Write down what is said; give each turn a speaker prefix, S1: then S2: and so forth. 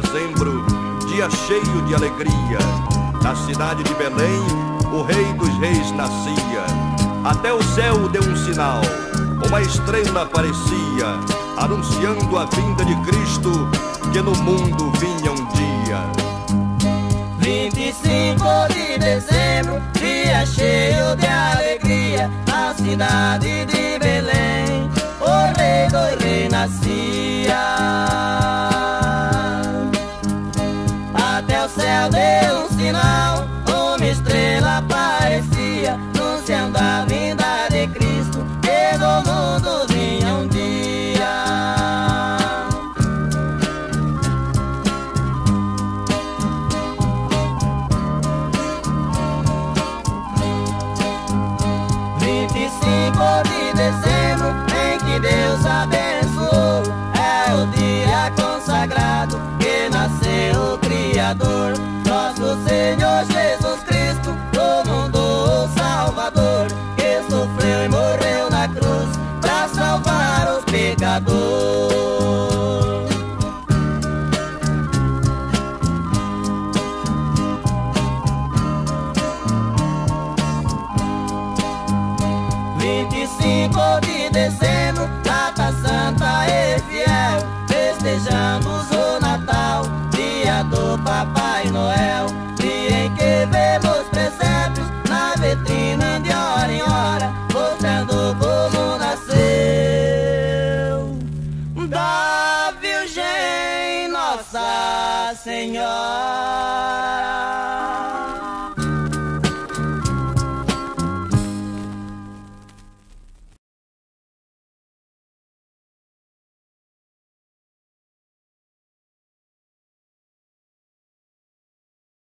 S1: dezembro, dia cheio de alegria. Na cidade de Belém, o Rei dos Reis nascia. Até o céu deu um sinal, uma estrela aparecia, anunciando a vinda de Cristo, que no mundo vinha um dia.
S2: 25 de dezembro, dia cheio de alegria, na cidade de Belém, o Rei dos Reis nascia. Até o céu deu um sinal, pecadores. Vinte e cinco de dezembro, data santa e fiel, festejamos o Natal, dia do Papai Noel, pasa, Señor.